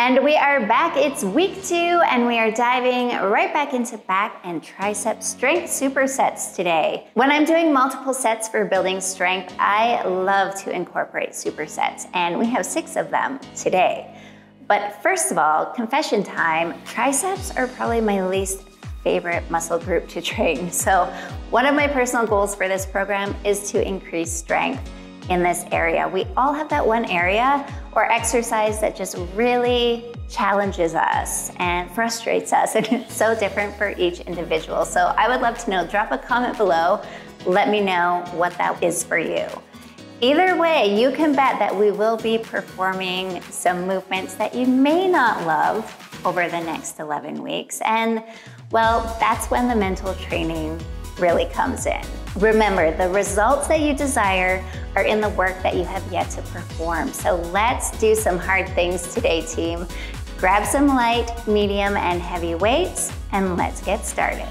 And we are back. It's week two, and we are diving right back into back and tricep strength supersets today. When I'm doing multiple sets for building strength, I love to incorporate supersets, and we have six of them today. But first of all, confession time triceps are probably my least favorite muscle group to train. So, one of my personal goals for this program is to increase strength in this area. We all have that one area or exercise that just really challenges us and frustrates us, and it's so different for each individual. So I would love to know, drop a comment below, let me know what that is for you. Either way, you can bet that we will be performing some movements that you may not love over the next 11 weeks. And well, that's when the mental training really comes in. Remember, the results that you desire are in the work that you have yet to perform. So let's do some hard things today, team. Grab some light, medium, and heavy weights, and let's get started.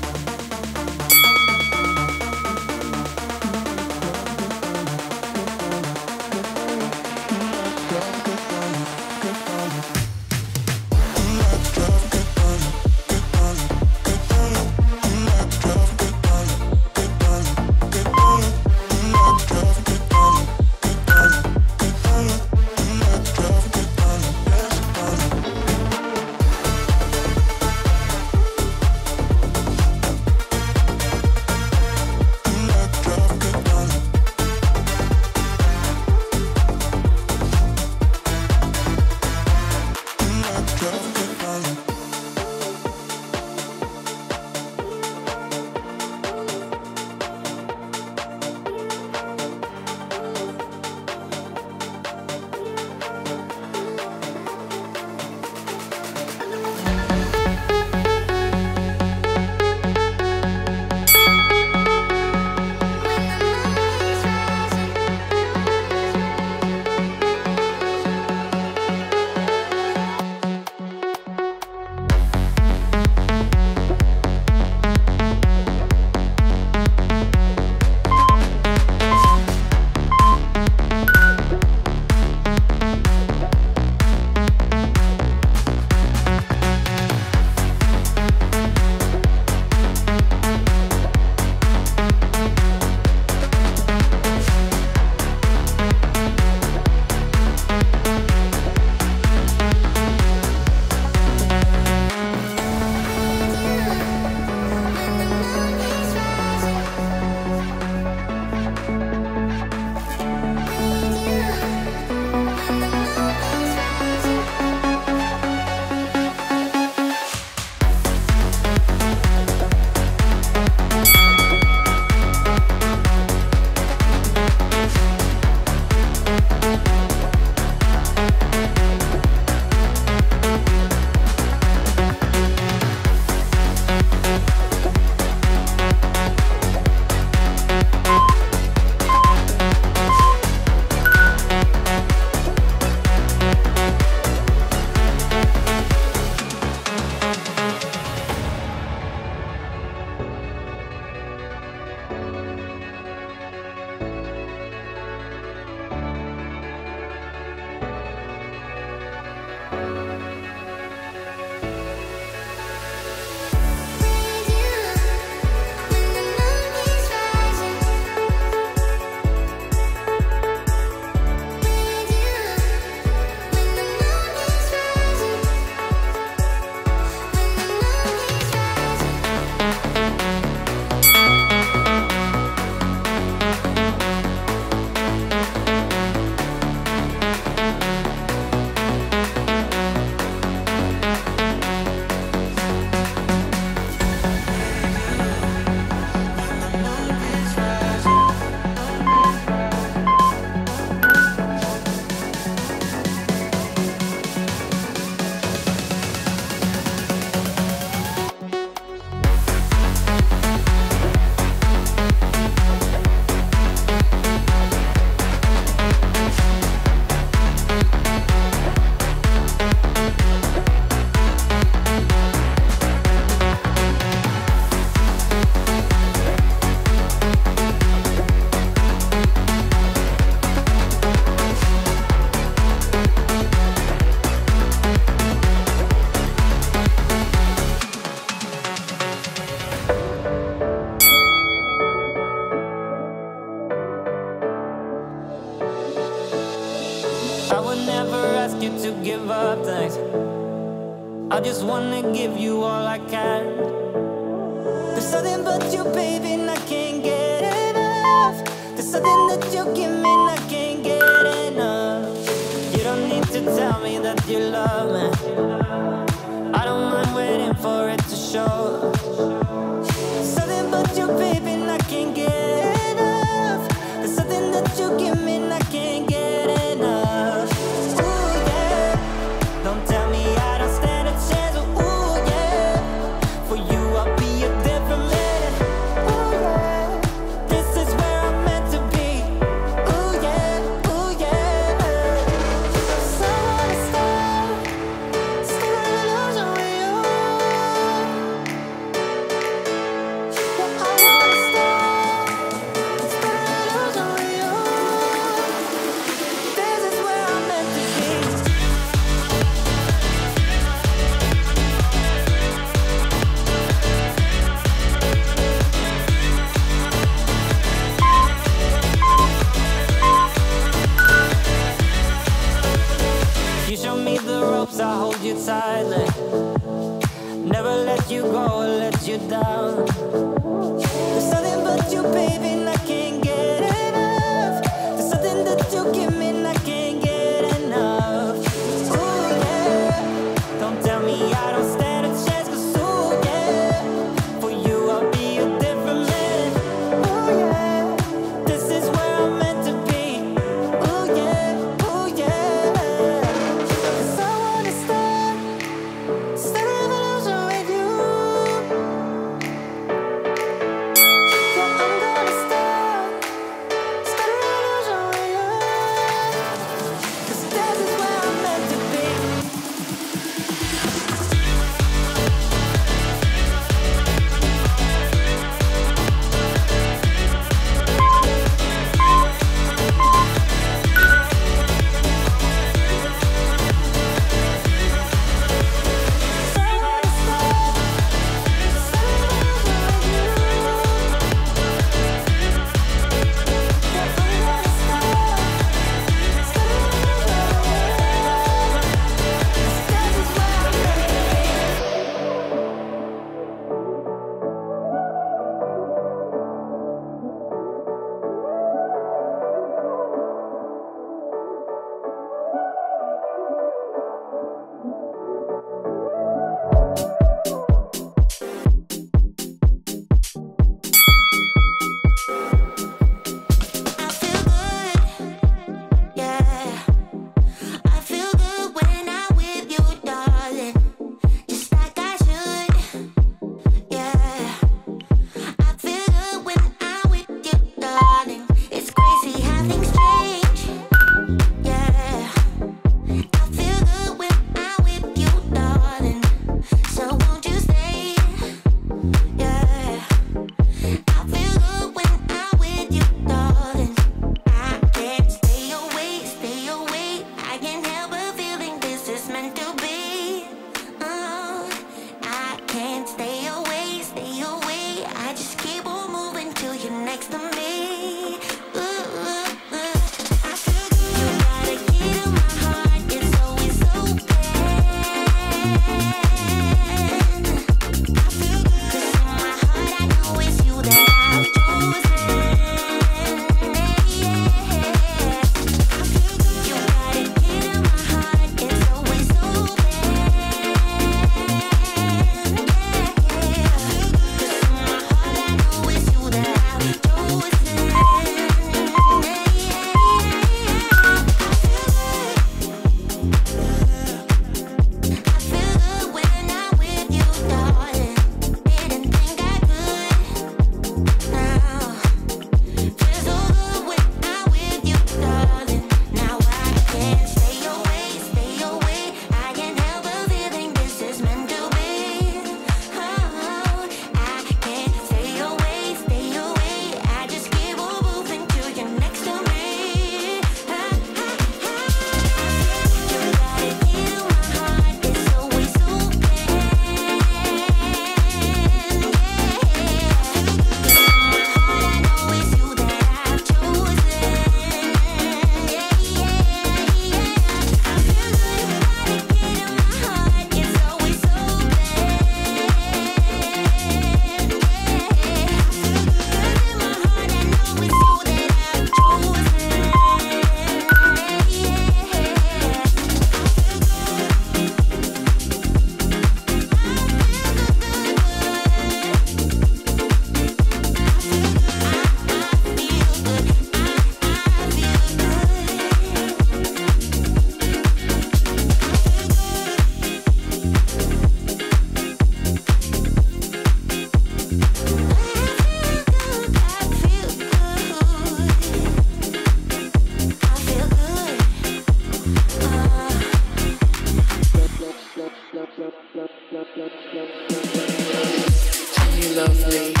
lovely.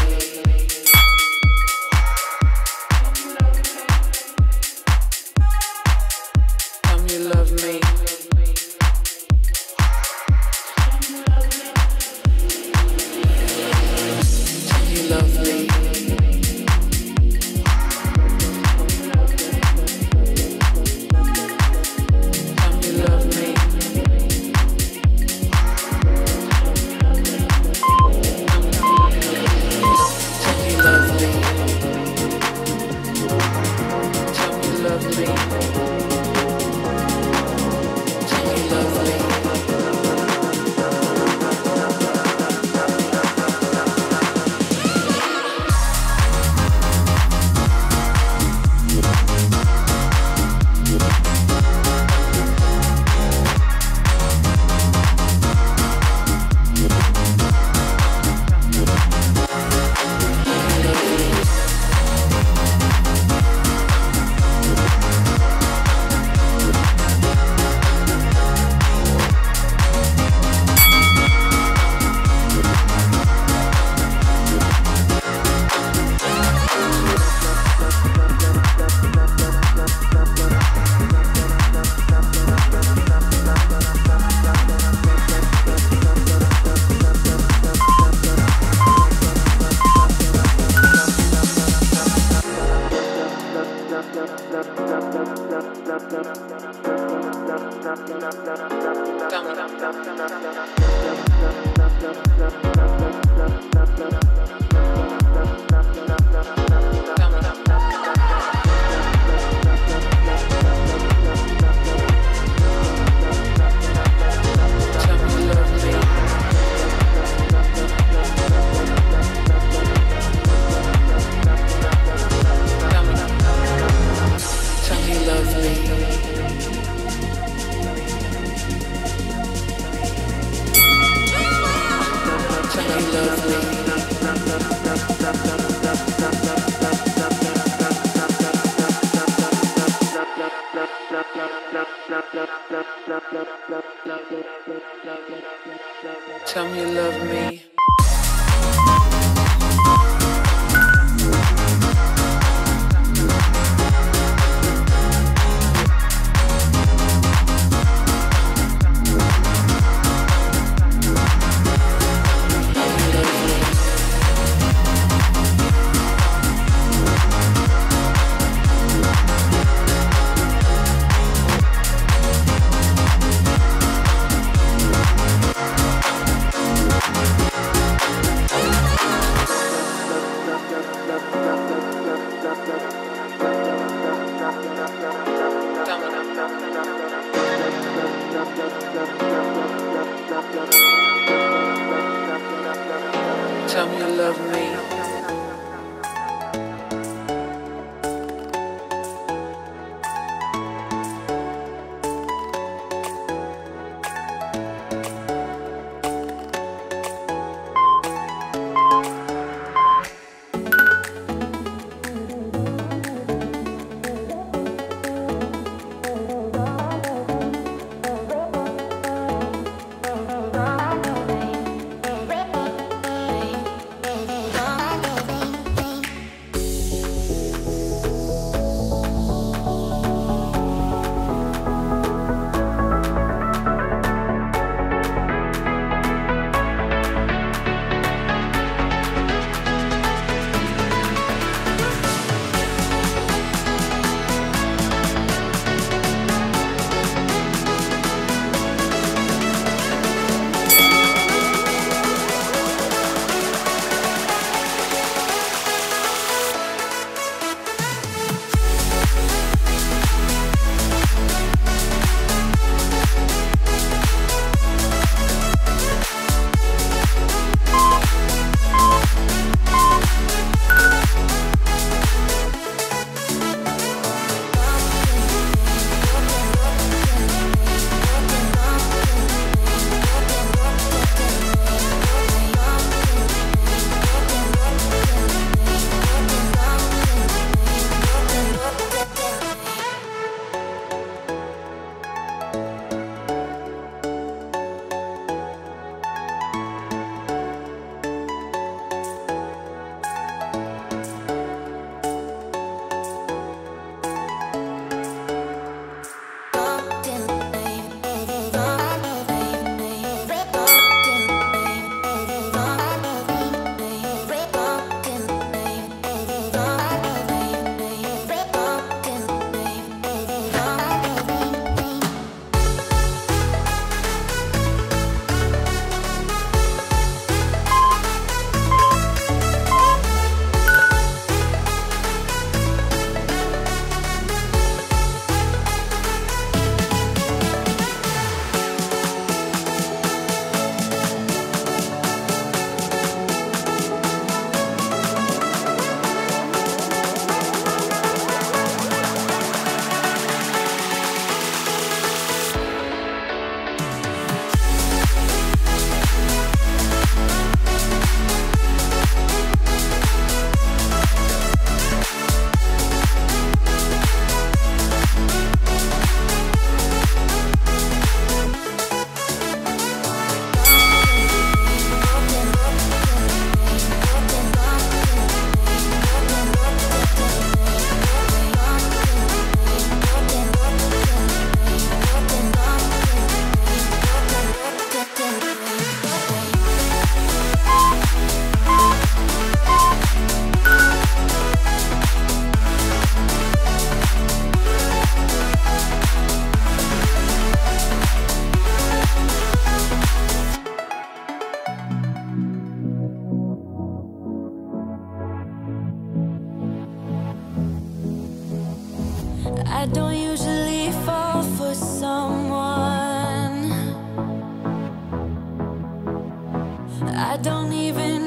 I don't even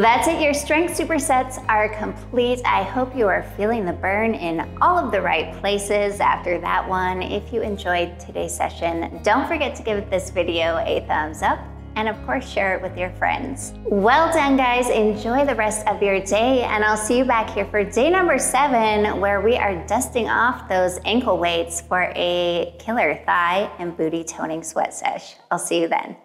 That's it. Your strength supersets are complete. I hope you are feeling the burn in all of the right places after that one. If you enjoyed today's session, don't forget to give this video a thumbs up and of course share it with your friends. Well done guys, enjoy the rest of your day and I'll see you back here for day number seven where we are dusting off those ankle weights for a killer thigh and booty toning sweat sesh. I'll see you then.